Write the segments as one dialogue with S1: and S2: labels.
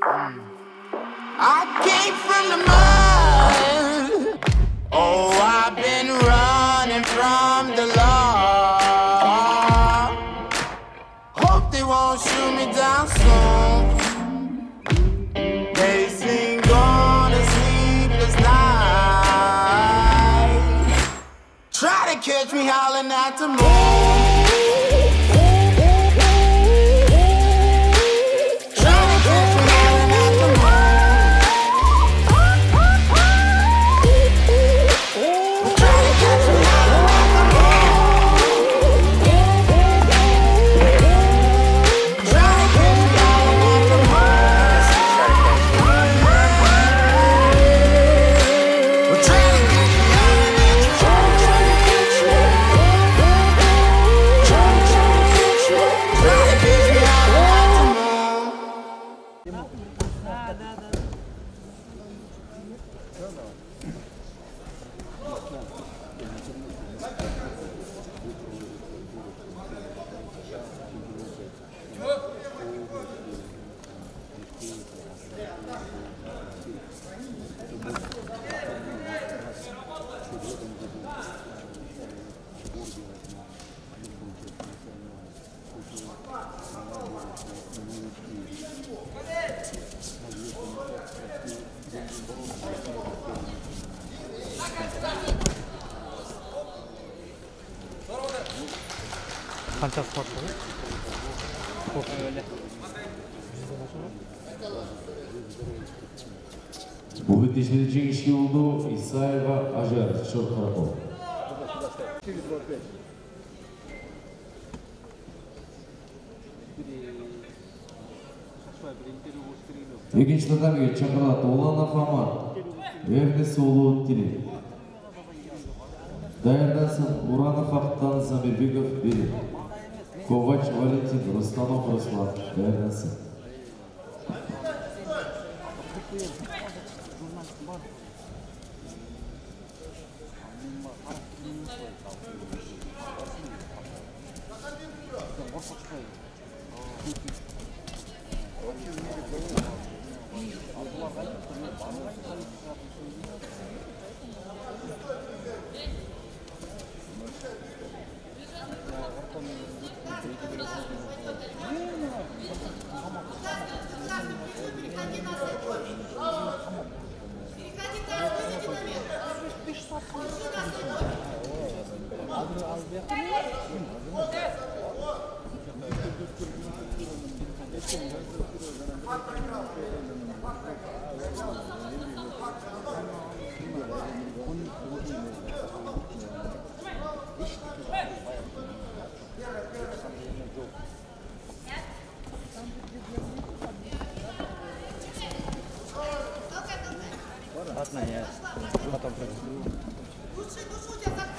S1: I came from the mud. Oh, I've been running from the law. Hope they won't shoot me down soon. They night. Try to catch me howling at the moon. қаншасы бар сол
S2: бұл беттесмеде жеңіске болды исаева ажар шор қарақол екінші татамге чакырлат уланов аман эрнесұлы тілек даярдасын уранов ақтан замирбеков береді ковач валентин рустанов руслан даярдансын Смотрите,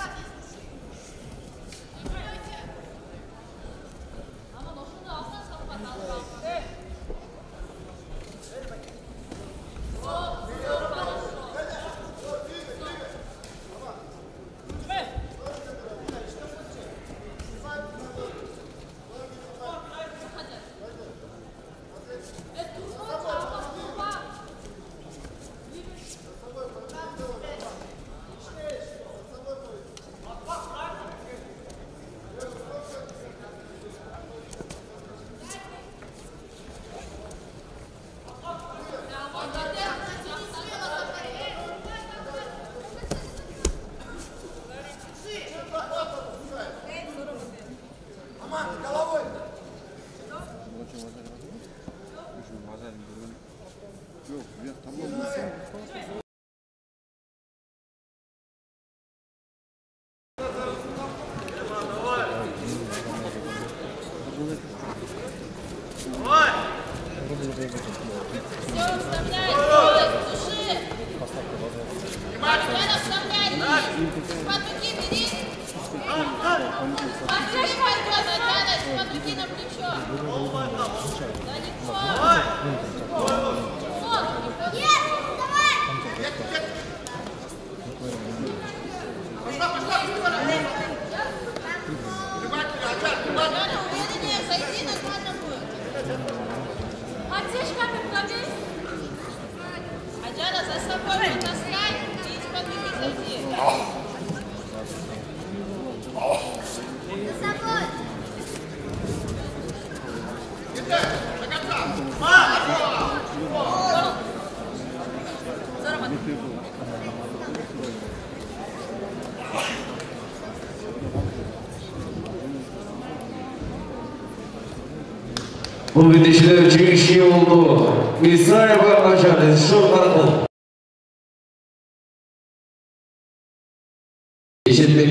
S2: Bu müteşkiler için işi oldu. İsrail vatandaşları şu tarafa.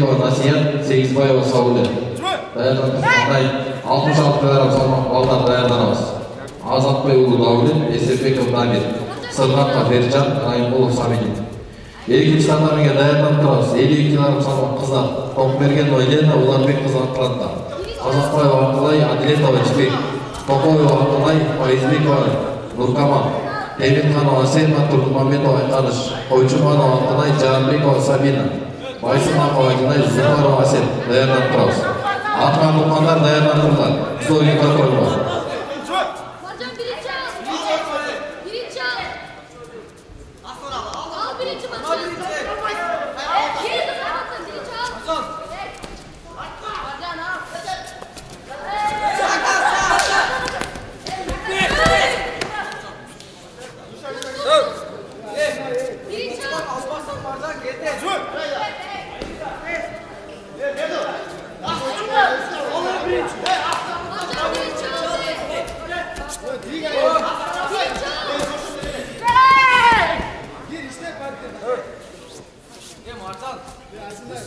S3: Бекова Насия 8 Сауле. Даярдан Қытай 66 кг салмақ балдан даярданамыз. Азатбайұлы Дәулет, Есербеков Нагир, Сырғатқа Ферджан, Райымқұлов Самидин. Екінші сатамеге даярданып тұрамыз. 52 кг салмақ қыздар Тоқбергенова Елена Уланбек қызғанқыратта. Азатбаева Ақылай Аделетова Жібек, Тоқоева Ақылай Пайызбекова Нұркаман, Эбитханова Сейма Туркмамедова Айқаныш, Қойчуманова Антонай Жарбекова Сабина, Байсымақова Айқынай, Зұхарова Асет. Даярданып тұрамыз. Атқан ұлғандар даярдандырылған. Столикқа қойылған.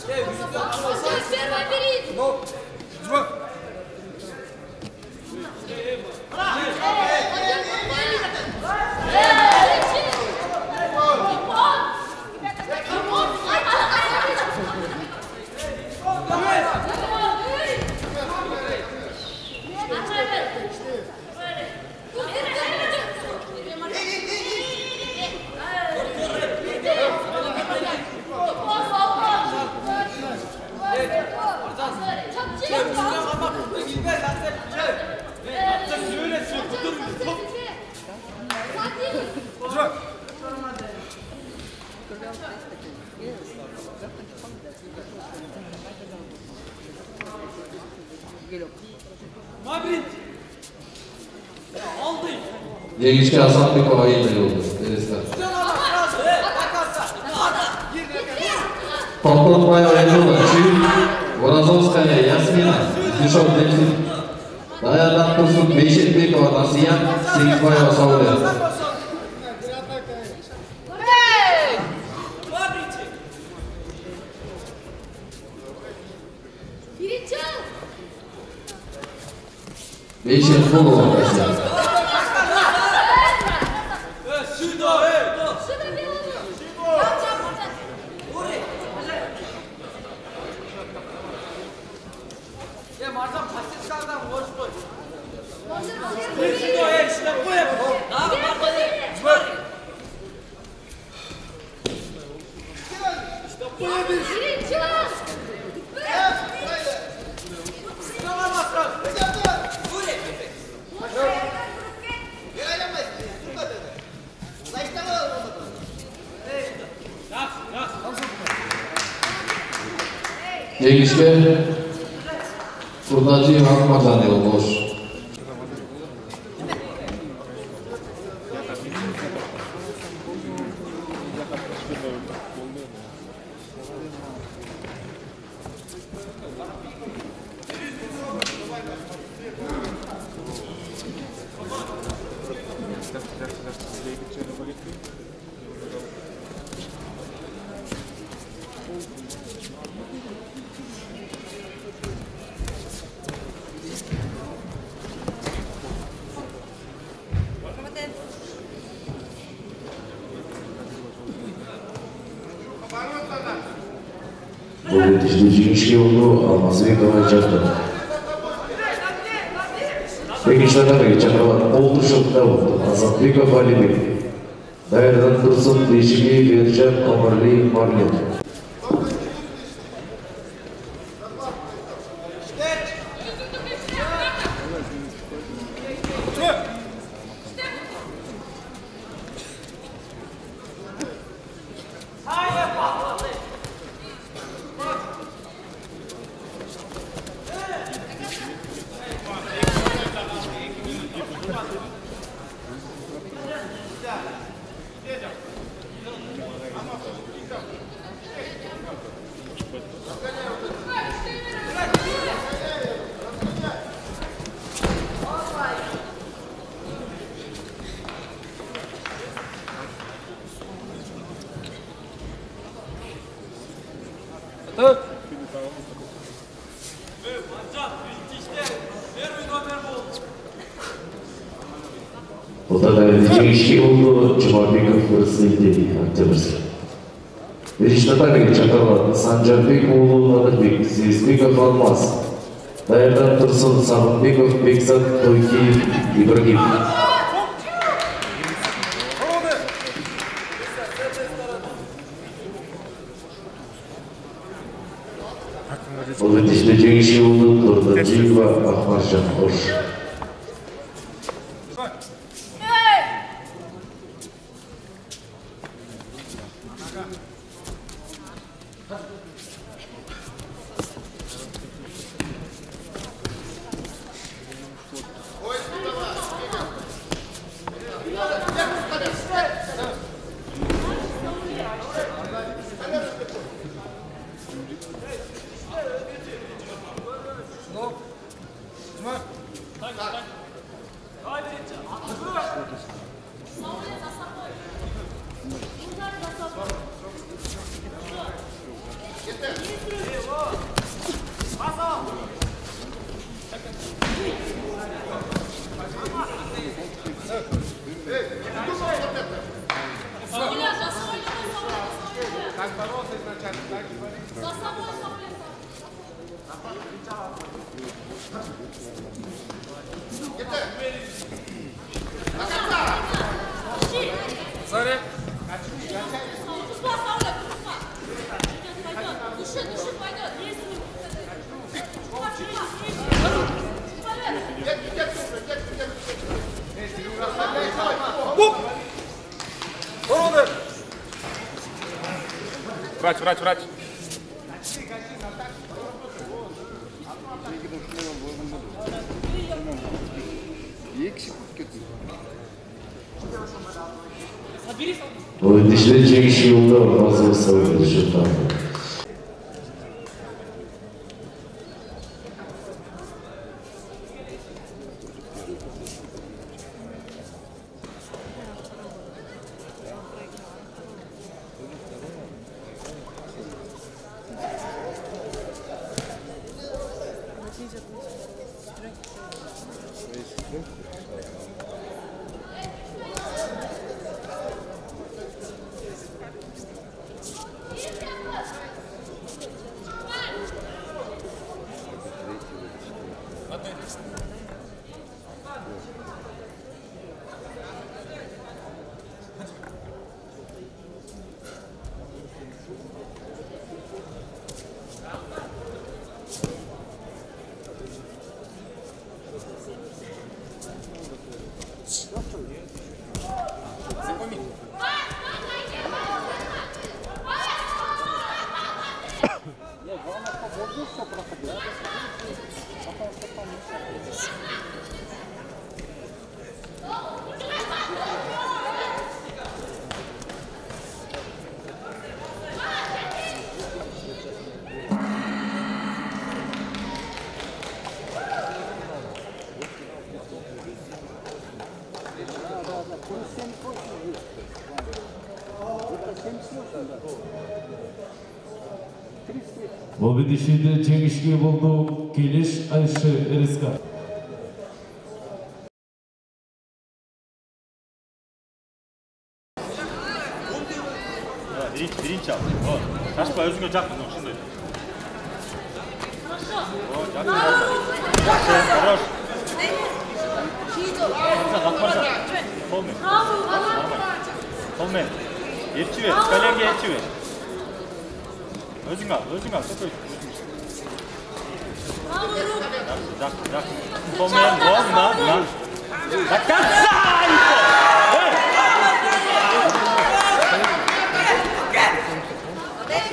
S4: Evet,
S3: Değişik aslan bir kovayı veriyordu. Toplatmaya oynuyorlar. Çünkü Vorazovskaya, Yasmina, Düşov Demsin, Dayanlar Kursun, Beşik Bekova, Nasiyan, Sekiz Bayağı Savurya. 微信说过我们 işte Fırlacı Hanım Madalya
S2: Eshkioğlu Cumarbekov Fırısı'yı dediği aktarır. Rişnatabe Çakala, Sancarbekoğlu Nadırbek, Zezbekov Almaz, Dayadan Tursun, Sanbekov, Bekzat, Toykiyev, İbrahim.
S4: Hey. Врач, врач, врач.
S2: бұл бедешеде болды келеш айшы рск Birinci al.
S4: Шашпа, pay özgün çaktın. Prima, să uite. Da, da. Pomen, bom, na, na. Da cazzai!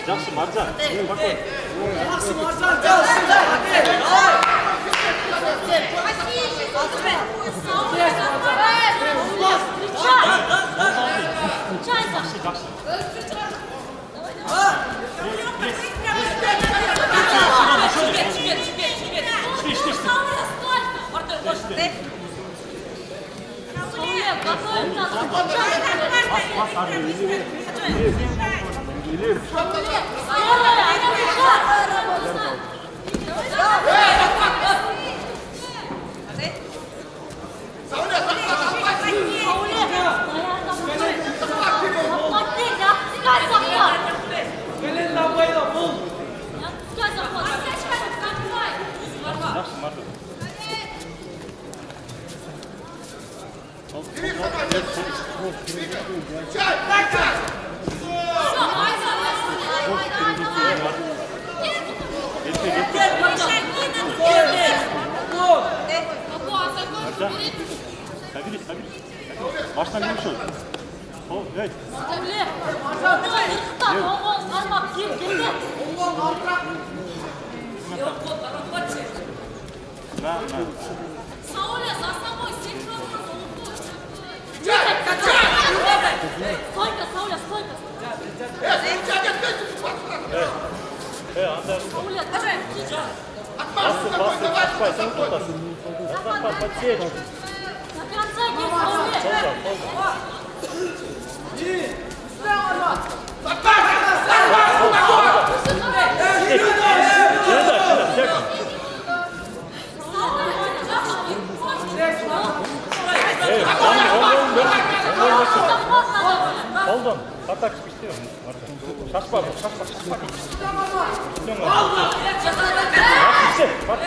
S4: Da se marza. Da se marza. Da se marza. Встречайся! Встречайся! Давай, давай! Өзүң ал, өзүң ал, көпөй. Жакшы, жакшы, жакшы. Колмен, о, мына, мына. Да касай! Жақсы, Маржан. Спокойно. Готовимся. Gelin Соберись соберись машина не ушел о эй на на Стойка, Сауля, стойка. эй анда Сауля, давай. басы басы қашпай сен тоқтасын назарбай подсечь До конца бей, Сауля. солда солда сюда Oldum. Patak istiyor musun? Saçma bak, saçma, saçma. Allah! Bak,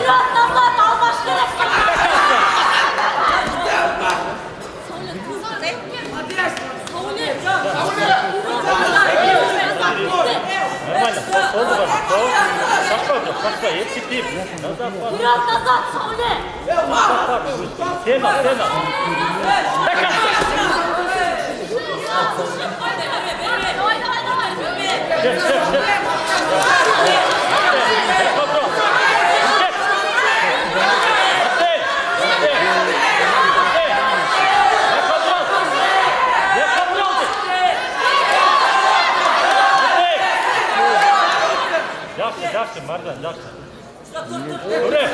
S4: Bırak lan lan! Al başkanı! Нормально, солды бар. Сол. Шашпа, шашпа, епсектив. Назад, пас. Вперед, назад, Сауля. Сен ал, сен ал. Давай, давай, давай. Шеф, шеф, шеф. Jackson, Mardan, Jackson. Oraya.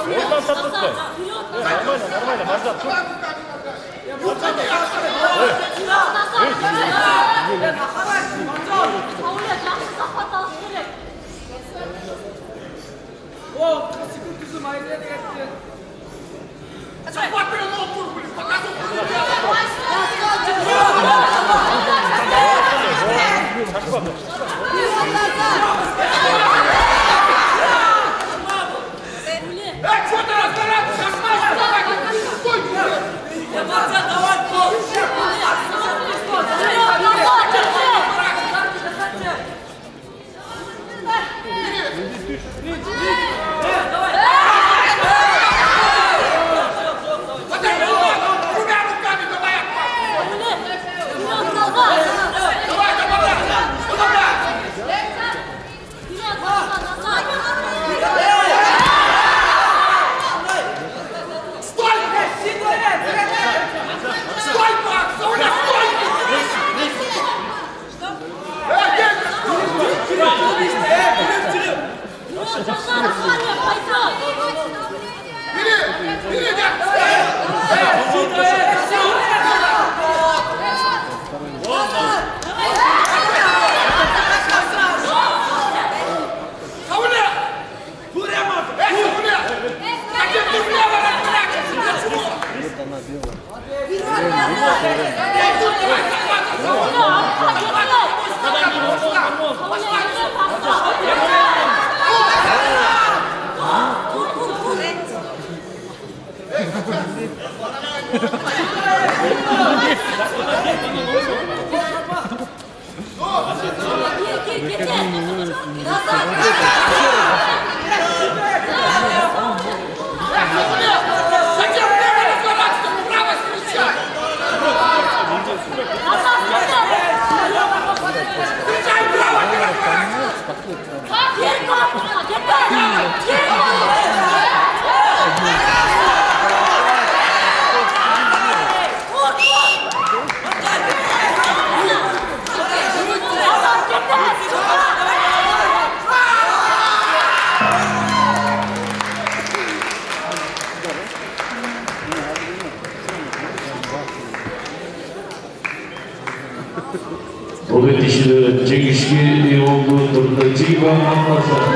S4: Oradan sat tutma. Normal, normal, Mardan tut. 오, 지금 무슨 말이 되야 되겠지? 아, 저 빠꾸를 먹고 우리 바깥으로 보내야 돼. 잠시만요. Держи. Вперед, Vamos lá, vamos lá. Get back! Get back!
S2: Seguir a.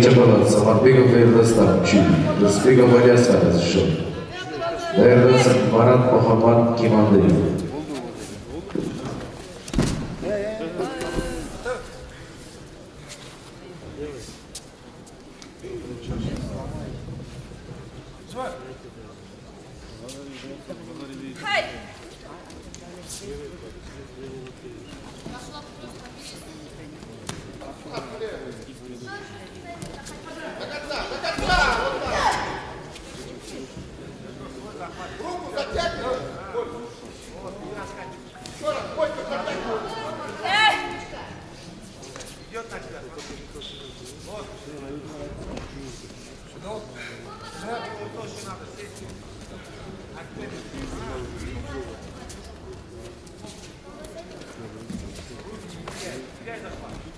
S2: չպալած, Սամարբեկը վերդստա, չի, դսպեկը բալյասար ես շոտ, վերդս մարատ պոխաման կիմանդերին։ Теряй захват.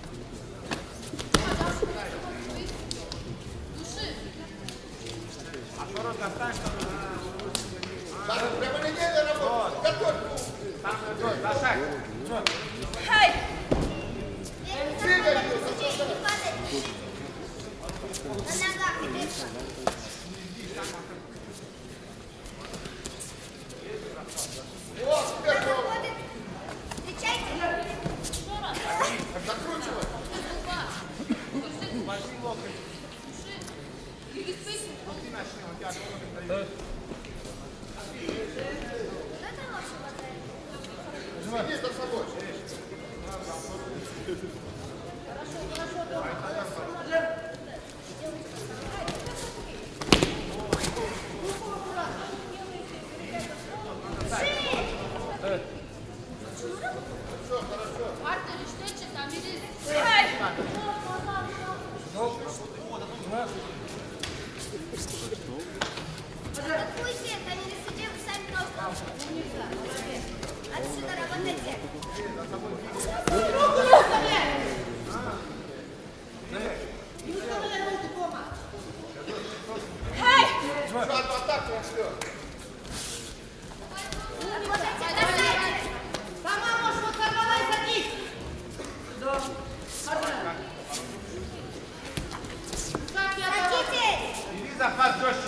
S4: rapaziada.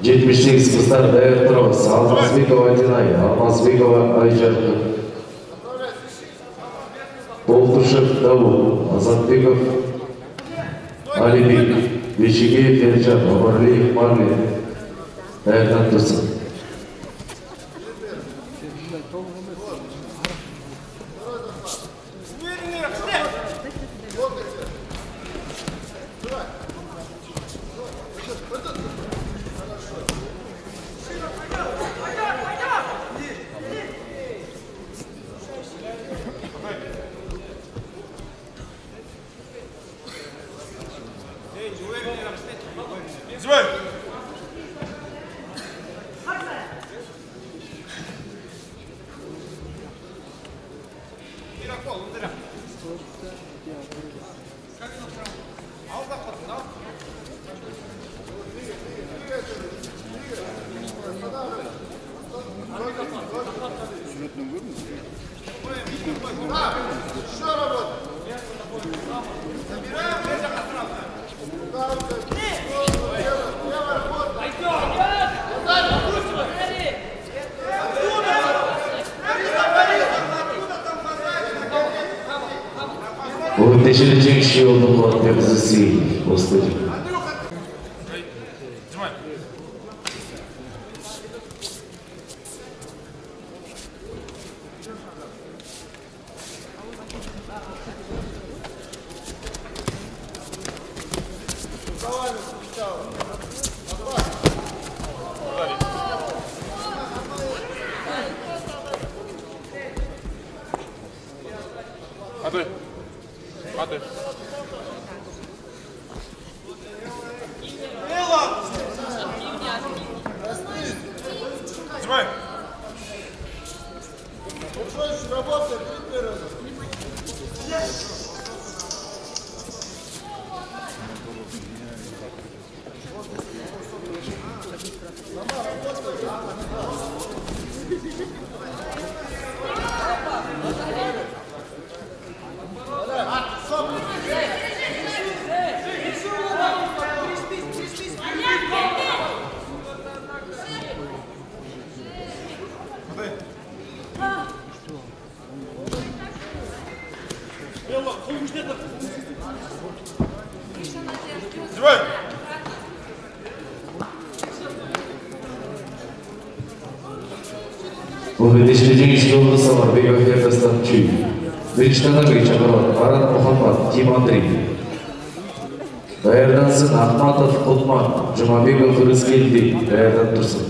S2: 78 қыздар даяр тұрыңыз алмазбекова динай алмазбекова айжан болтышев дауд азатбеков алибек бешігеев елжан Абарлиев Марлин даярдан тұрсын Oyundашылы жеңишке болду Самарбеков Эрдостан Чуй биринчи категория чакырылат Марат Мухаммад Тим Андрей даярдансын Ахматов Кутман Жумабеков Рыскелди даярданып турсун Сюда.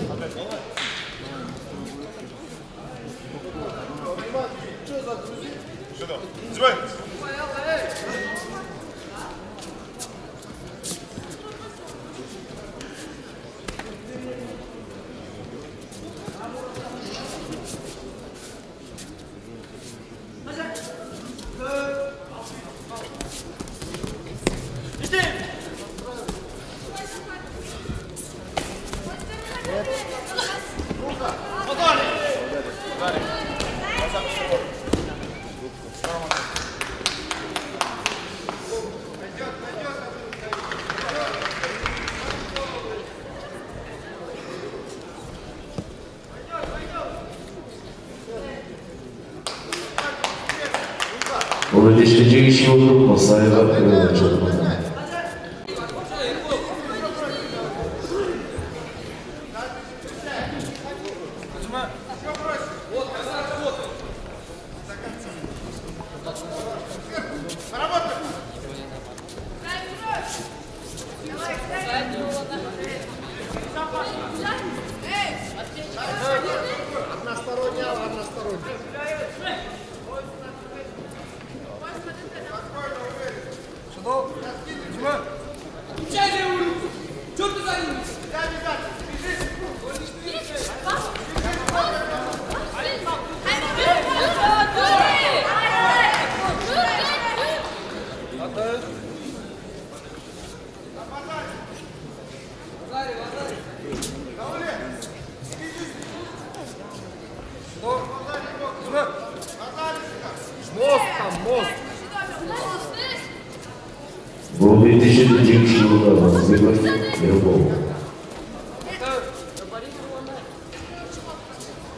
S2: będziecie dzieli siłą lub mocna Ewa, жеңіс жылында Назыбеков Ербол.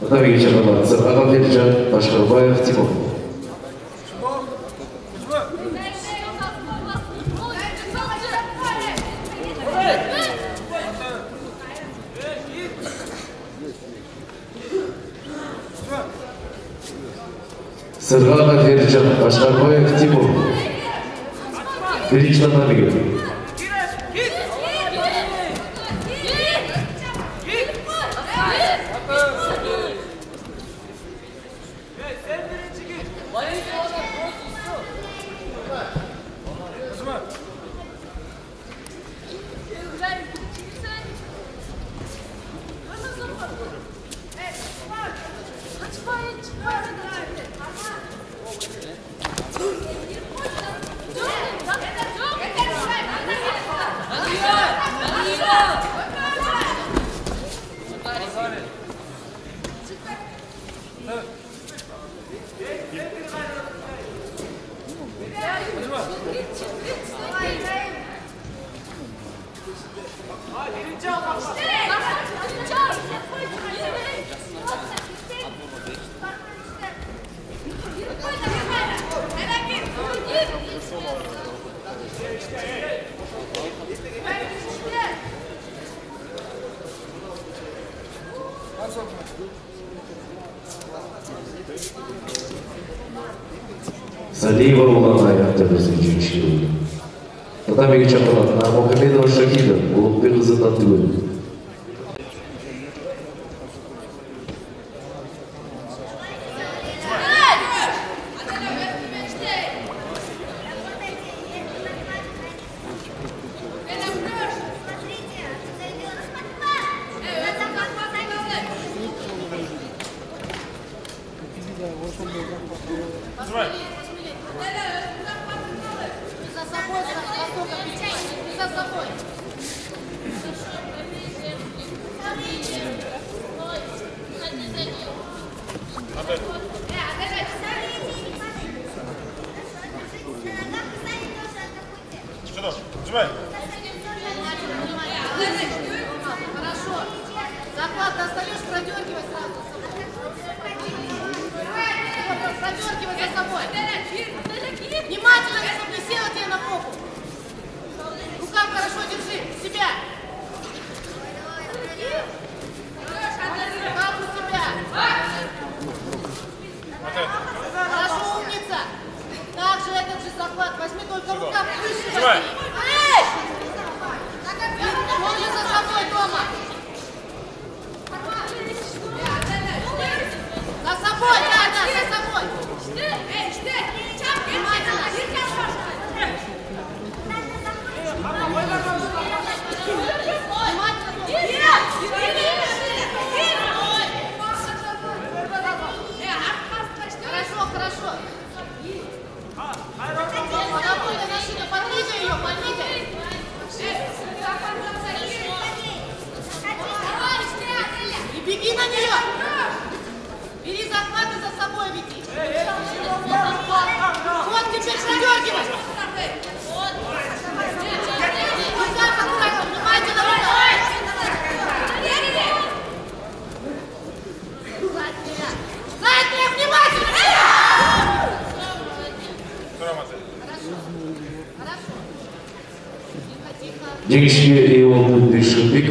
S2: Атамекен шақырылған Сырғаға Бекжан Башқарбаев Тимур. Бекжан Башқарбаев Тимур. Бірінші атамекен. салиева уланай октябдын жеиш адамеи чакыратмухамедова шахида улукбек кызы таттыгүл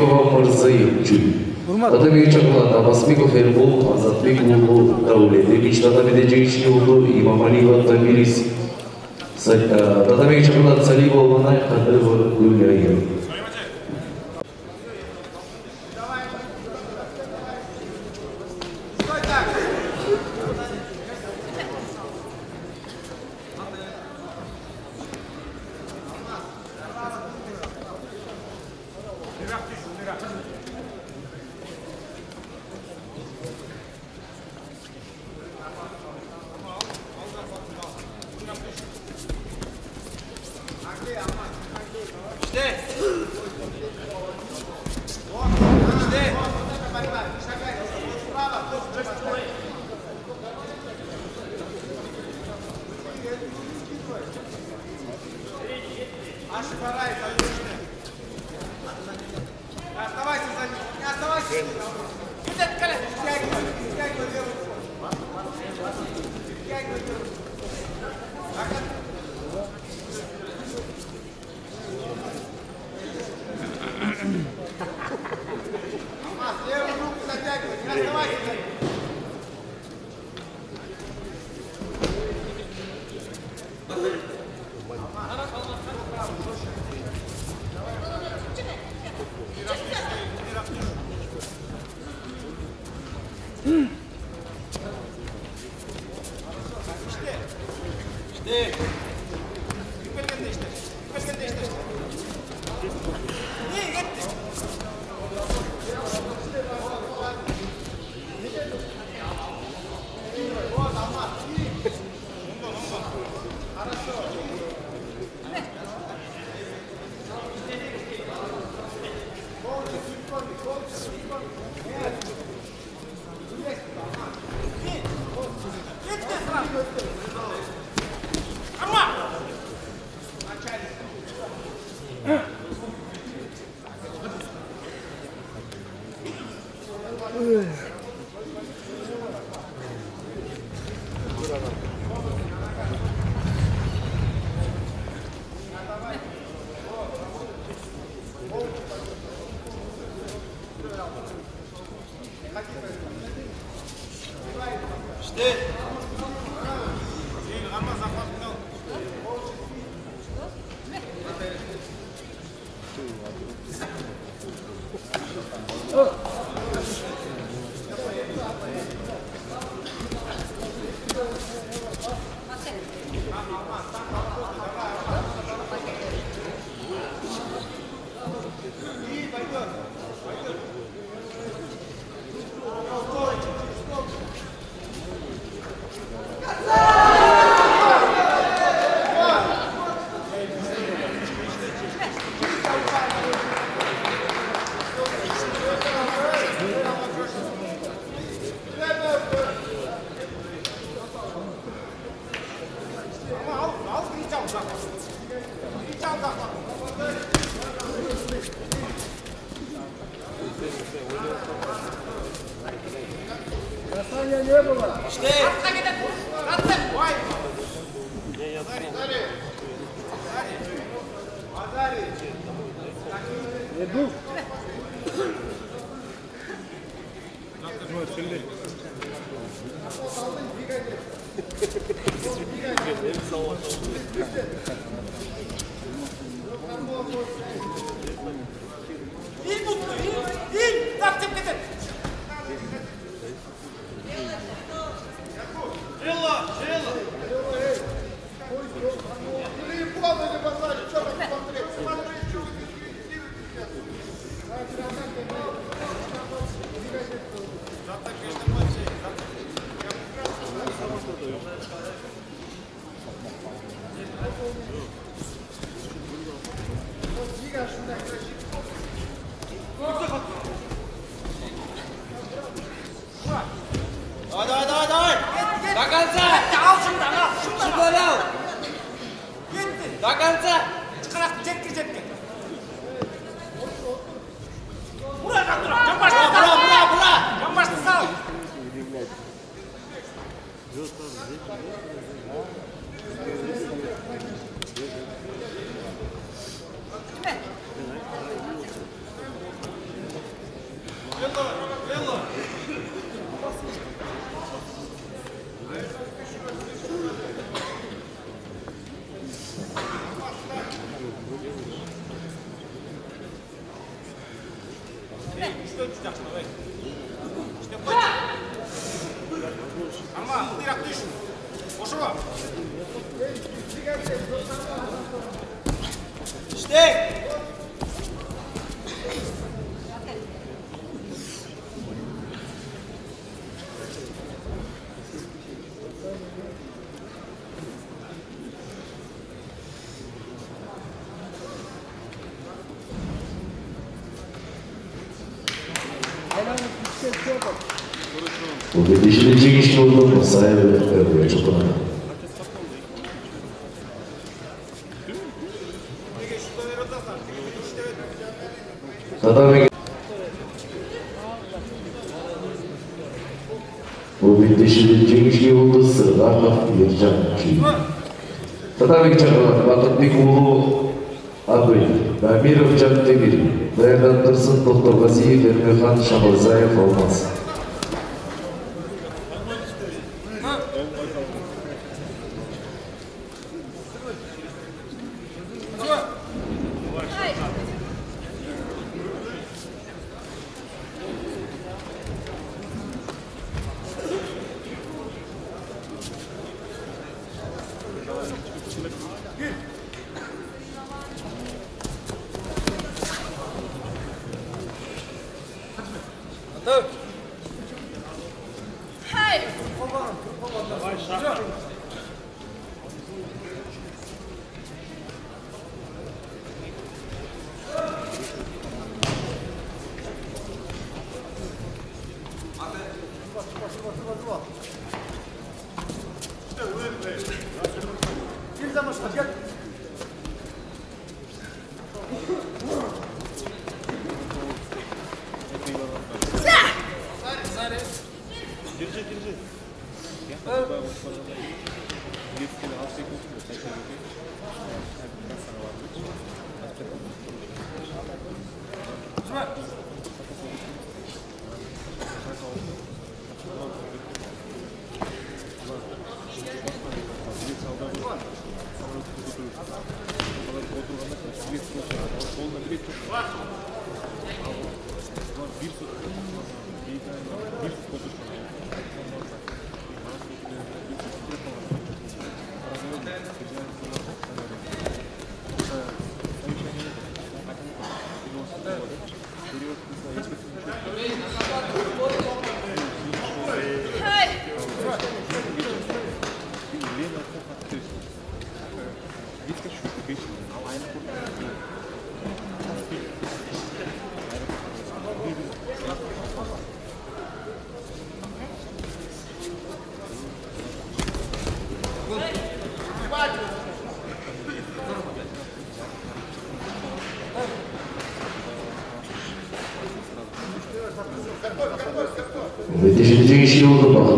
S2: يحبهم الزيت Adam heyecanlandı. Basmiko Ferbo, Azatlik Ulu, Davletli Vicdan Edeceğişi Ulu, İmam Ali Vatta Biris. Adam heyecanlandı. Salih Olmanay Kadir Ulu Yayın. Маши, пора, это нужно. Оставайся за ним. Не оставайся. 对。жеңишк лв бул бетеии жеңишке уулу сырдаков бержанаабеакырат бакытбек уулу абыл амиров жантегир даярданып тырсын токторгазиев Эрмехан шамырзаев алмаз.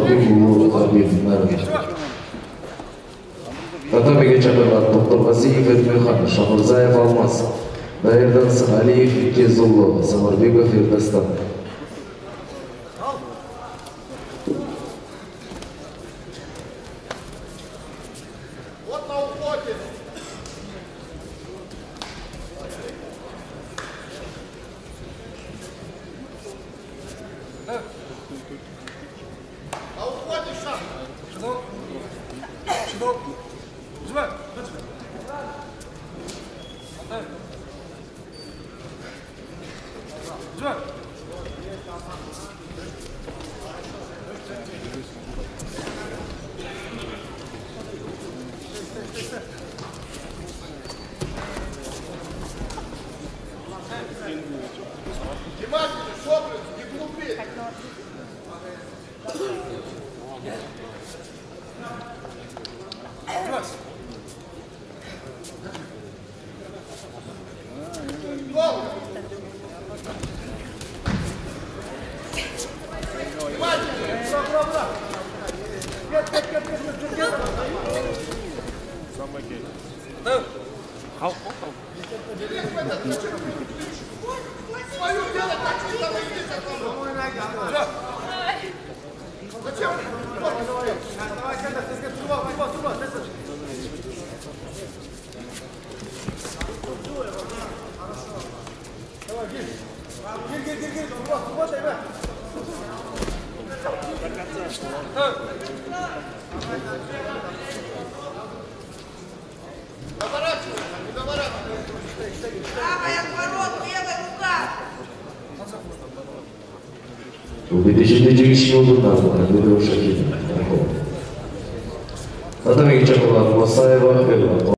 S2: времени может ответить на Атамекен шақырған Тоқтарғазиев Шамырзаев Алмаз, Дайырдан Сығалиев Кезұлы, Самарбеков Ердастан. 十多五 będziemy siłą nazwa, nie będą przeciwni. Natomiast czekam na Masajewa chyba.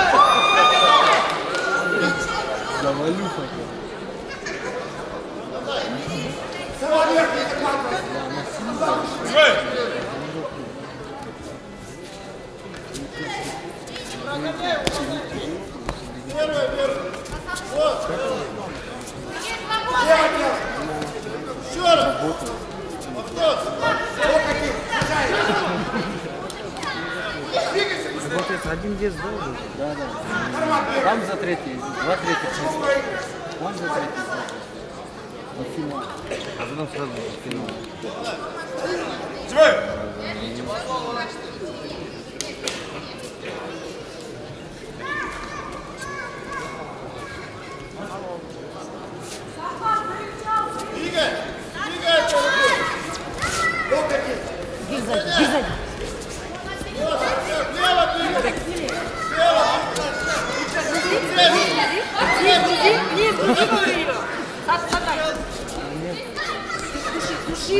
S2: Hey! Татарбекке чакырган Мусаева Эрбек. Эй, Матвей. Живей. Получается, один вес был? Да, да. Там за третий, два третьих места. Он за третий. На финал. А потом сразу финал. Живей.
S4: В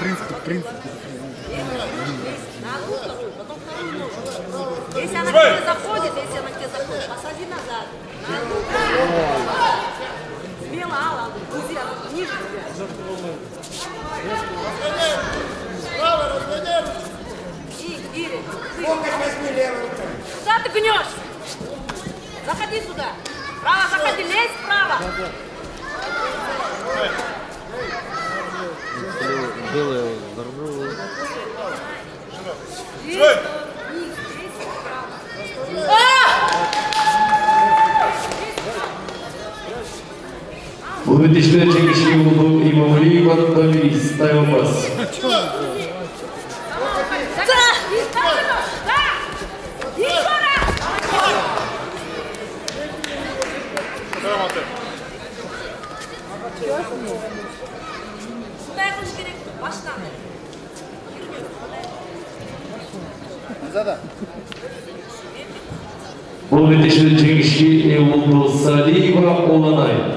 S4: принципе, в принципе. Если она к тебе заходит, если она к тебе заходит, посади назад. Смело, Алла, она ниже тебя. И, Ири, ты. Куда ты гнешь? Заходи сюда. Право, заходи, лезь вправо. Белые здоровые. Живей.
S2: Bu bitişte çekişli oldu İmamli Vattamiriz Tayvanbaz. Да! И
S4: ехать керек, baştan.
S2: Bu bitişte çekişli oldu Saliva Olanay.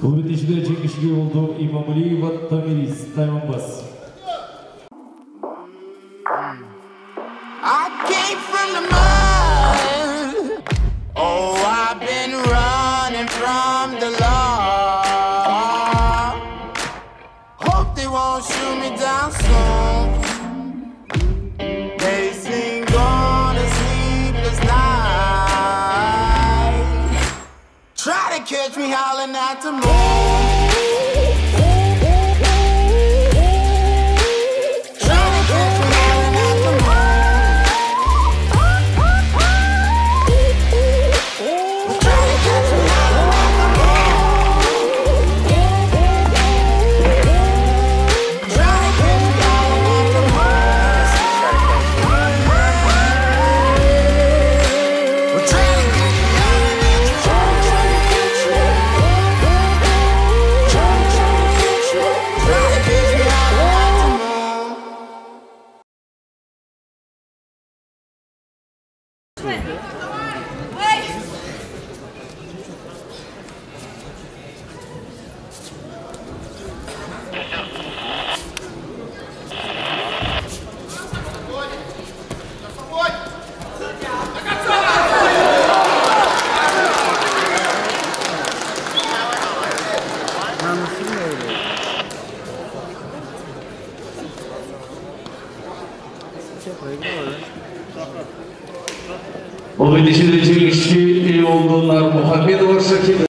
S2: Kulübet içinde çekişli oldu İmamuliyeva Tamiris Tayombas.
S1: I came from the mud. yelling at to moon.